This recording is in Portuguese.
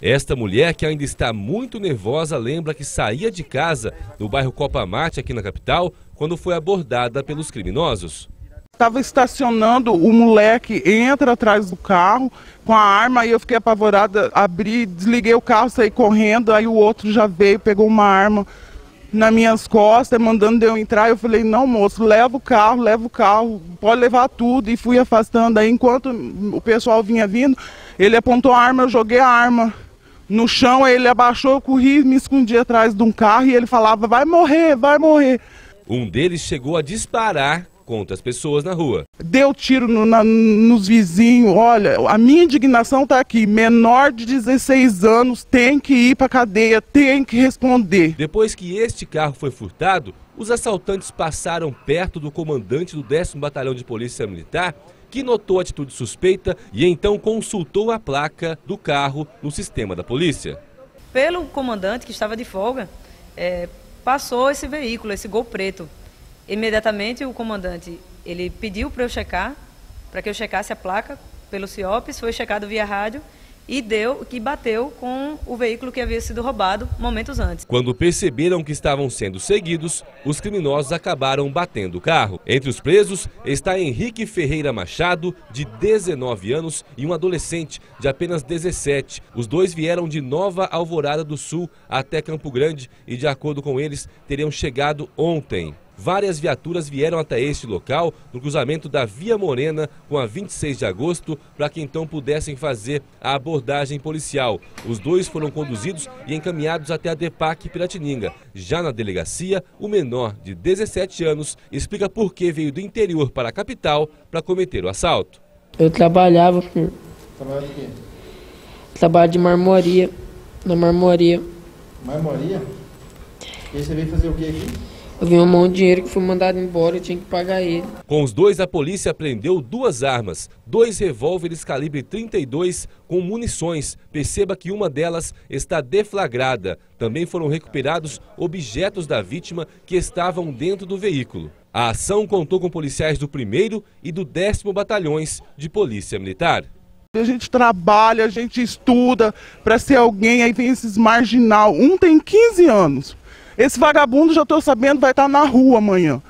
Esta mulher, que ainda está muito nervosa, lembra que saía de casa no bairro Copa Marte, aqui na capital, quando foi abordada pelos criminosos. Estava estacionando, o moleque entra atrás do carro com a arma e eu fiquei apavorada, abri, desliguei o carro, saí correndo, aí o outro já veio, pegou uma arma nas minhas costas, mandando eu entrar. Eu falei, não, moço, leva o carro, leva o carro, pode levar tudo. E fui afastando. Aí, enquanto o pessoal vinha vindo, ele apontou a arma, eu joguei a arma no chão, aí ele abaixou, eu corri, me escondi atrás de um carro e ele falava, vai morrer, vai morrer. Um deles chegou a disparar contra as pessoas na rua. Deu tiro no, na, nos vizinhos. Olha, a minha indignação está aqui. Menor de 16 anos tem que ir para cadeia, tem que responder. Depois que este carro foi furtado, os assaltantes passaram perto do comandante do 10 Batalhão de Polícia Militar, que notou a atitude suspeita e então consultou a placa do carro no sistema da polícia. Pelo comandante que estava de folga, é, passou esse veículo, esse Gol preto. Imediatamente o comandante ele pediu para eu checar, para que eu checasse a placa pelo CIOPS, foi checado via rádio e deu que bateu com o veículo que havia sido roubado momentos antes. Quando perceberam que estavam sendo seguidos, os criminosos acabaram batendo o carro. Entre os presos está Henrique Ferreira Machado, de 19 anos, e um adolescente de apenas 17. Os dois vieram de Nova Alvorada do Sul até Campo Grande e, de acordo com eles, teriam chegado ontem. Várias viaturas vieram até este local, no cruzamento da Via Morena com a 26 de agosto, para que então pudessem fazer a abordagem policial. Os dois foram conduzidos e encaminhados até a DEPAC Piratininga. Já na delegacia, o menor, de 17 anos, explica por que veio do interior para a capital para cometer o assalto. Eu trabalhava por... Trabalhava de quê? Trabalho de marmoria, na marmoria. Marmoria? E aí você veio fazer o que aqui? Eu vi um monte de dinheiro que foi mandado embora, eu tinha que pagar ele. Com os dois, a polícia apreendeu duas armas, dois revólveres calibre 32 com munições. Perceba que uma delas está deflagrada. Também foram recuperados objetos da vítima que estavam dentro do veículo. A ação contou com policiais do 1 e do 10 Batalhões de Polícia Militar. A gente trabalha, a gente estuda para ser alguém, aí vem esses marginal. Um tem 15 anos. Esse vagabundo, já estou sabendo, vai estar na rua amanhã.